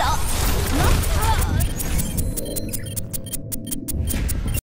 ぞ。